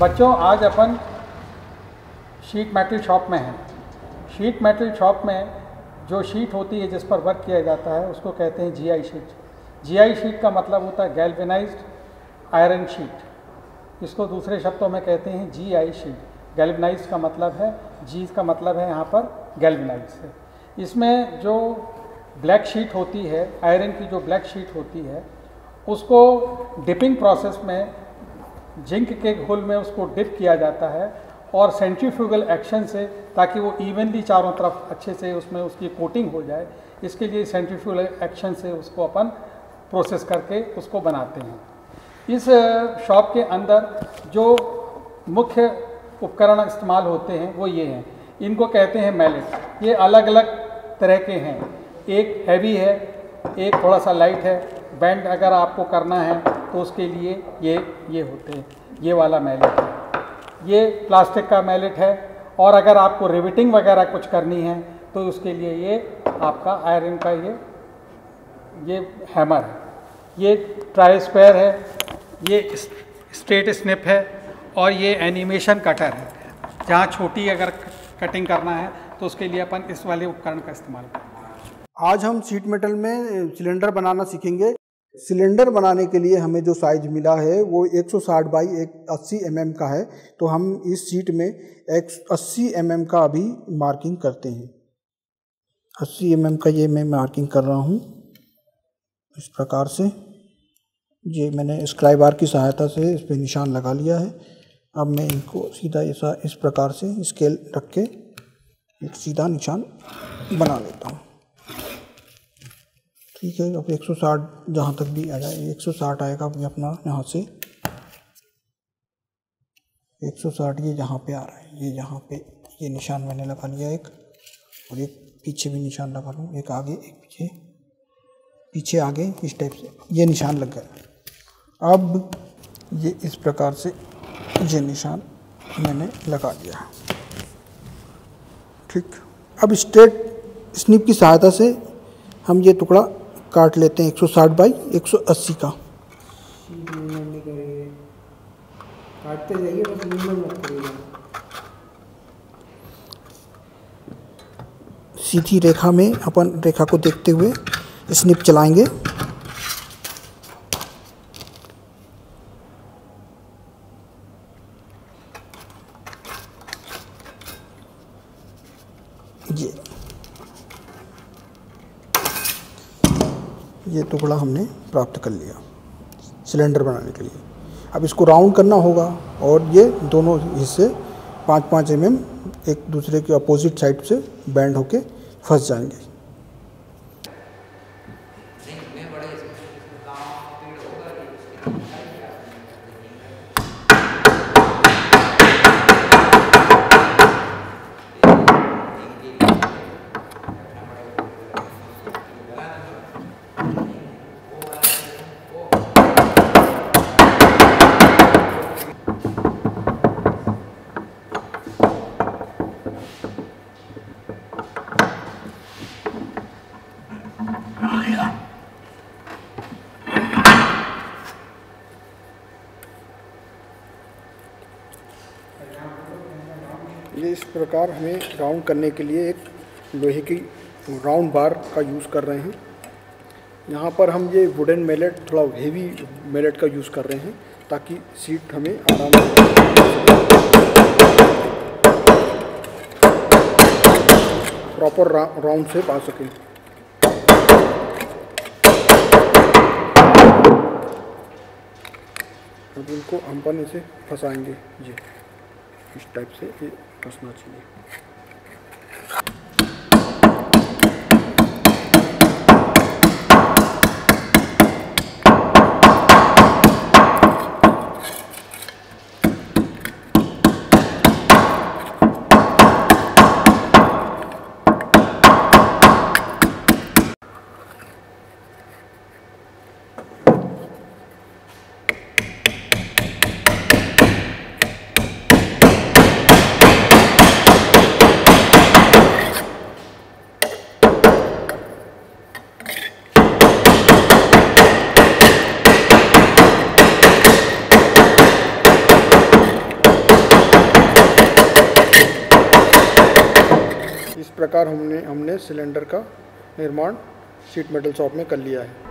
बच्चों आज अपन sheet metal shop में है। शीट मेटल शॉप में जो शीट होती है, जिस पर वर्क किया जाता है, उसको कहते हैं जीआई शीट जीआई शीट का मतलब होता है गैल्वेनाइज्ड आयरन शीट इसको दूसरे शब्दों में कहते हैं जीआई शीट गैल्वेनाइज्ड का मतलब है जी का मतलब है यहाँ पर गैल्वेनाइज है। इसमें जो ब्लैक शीट होती है आयरन की जो ब्लैक शीट होती है, उसको डिपिंग प्रोसेस में जिंक के घोल में उसको डिप किया जाता है। और सेंट्रीफ्यूगल एक्शन से ताकि वो इवनली चारों तरफ़ अच्छे से उसमें उसकी कोटिंग हो जाए, इसके लिए सेंट्रीफ्यूगल एक्शन से उसको अपन प्रोसेस करके उसको बनाते हैं। इस शॉप के अंदर जो मुख्य उपकरण इस्तेमाल होते हैं वो ये हैं। इनको कहते हैं मैलेट ये अलग अलग तरह के हैं। एक हैवी है, एक थोड़ा सा लाइट है। बैंड अगर आपको करना है तो उसके लिए ये ये होते हैं। ये वाला मैलेट है। ये प्लास्टिक का मैलेट है और अगर आपको रिविटिंग वगैरह कुछ करनी है तो उसके लिए ये आपका आयरन का ये ये हैमर है। ये ट्राई स्क्वायर है, ये स्ट्रेट स्निप है और ये एनिमेशन कटर है। जहाँ छोटी अगर कटिंग करना है तो उसके लिए अपन इस वाले उपकरण का इस्तेमाल करें आज हम सीट मेटल में सिलेंडर बनाना सीखेंगे। सिलेंडर बनाने के लिए हमें जो साइज़ मिला है वो 160 बाई एक अस्सी एम का है। तो हम इस सीट में एक अस्सी एम का अभी मार्किंग करते हैं। 80 एम का ये मैं मार्किंग कर रहा हूँ इस प्रकार से। ये मैंने स्क्राई बार की सहायता से इस पर निशान लगा लिया है। अब मैं इनको सीधा ऐसा इस प्रकार से स्केल रख के एक सीधा निशान बना लेता हूँ। ठीक है, अब 160 जहाँ तक भी आ जाए 160 आएगा अभी अपना यहाँ से। 160 ये जहाँ पे आ रहा है, ये यहाँ पे ये निशान मैंने लगा लिया एक, और एक पीछे भी निशान लगा लूँ, एक आगे, एक पीछे पीछे आगे, इस टाइप से, ये निशान लग गया। अब ये इस प्रकार से ये निशान मैंने लगा दिया ठीक, अब स्ट्रेट स्निप की सहायता से हम ये टुकड़ा काट लेते हैं 160 बाई 180 का। काटते जाइए बस मत सीधी रेखा में अपन रेखा को देखते हुए स्निप चलाएँगे। ये ये टुकड़ा हमने प्राप्त कर लिया, सिलेंडर बनाने के लिए। अब इसको राउंड करना होगा और ये दोनों हिस्से पाँच पाँच एम एक दूसरे के अपोजिट साइड से बैंड होके फंस जाएँगे। ये इस प्रकार हमें राउंड करने के लिए एक लोहे की राउंड बार का यूज़ कर रहे हैं। यहाँ पर हम ये वुडन मेलेट थोड़ा हेवी मेलेट का यूज़ कर रहे हैं, ताकि सीट हमें आराम प्रॉपर राउंड से पा सकें। अब इनको हम पन इसे फंसाएँगे। ये इस टाइप से ये फंसना इस प्रकार हमने हमने सिलेंडर का निर्माण शीट मेटल शॉप में कर लिया है